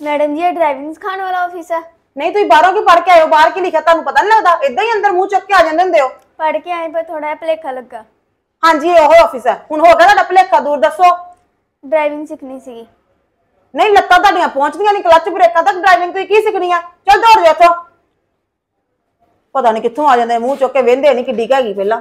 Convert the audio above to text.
Madam ਜੀ ਇਹ driving ਸਿਖਾਉਣ ਵਾਲਾ ਆਫਿਸ ਹੈ ਨਹੀਂ ਤੁਸੀਂ ਬਾਹਰੋਂ ਕੀ ਪੜ੍ਹ ਕੇ ਆਏ ਹੋ? ਬਾਹਰ ਕੀ ਲਿਖਿਆ? ਤੁਹਾਨੂੰ ਪਤਾ ਨਹੀਂ ਲੱਗਦਾ? ਇਦਾਂ ਹੀ ਅੰਦਰ ਮੂੰਹ ਚੁੱਕ ਕੇ ਆ ਜਾਂਦੇ ਹੁੰਦੇ ਹੋ। ਪੜ੍ਹ ਕੇ ਆਏ ਪਰ ਥੋੜਾ ਭਲੇਖਾ ਲੱਗਾ। ਹਾਂਜੀ ਇਹ ਉਹ ਆਫਿਸ ਹੈ ਹੁਣ ਹੋ ਗਿਆ ਤੁਹਾਡਾ ਭੁਲੇਖਾ? ਦੂਰ ਦੱਸੋ। ਡਰਾਈਵਿੰਗ ਸਿੱਖਣੀ ਸੀਗੀ। ਨਹੀਂ ਲੱਤਾਂ ਤੁਹਾਡੀਆਂ ਪਹੁੰਚਦੀਆਂ ਨਹੀਂ ਕਲੱਚ ਬ੍ਰੇਕਾਂ ਤੱਕ ਡਰਾਈਵਿੰਗ ਤੁਸੀਂ ਕੀ ਸਿੱਖਣੀ ਆ ਚੱਲ ਦੌੜ ਜਾ ਇੱਥੋਂ। ਪਤਾ ਨਹੀਂ ਕਿੱਥੋਂ ਆ ਜਾਂਦੇ ਮੂੰਹ ਚੁੱਕ ਕੇ ਵੇਂਦੇ ਨਹੀਂ ਕਿੱਡੀ ਕੁ ਹੈਗੀ ਪਹਿਲਾਂ।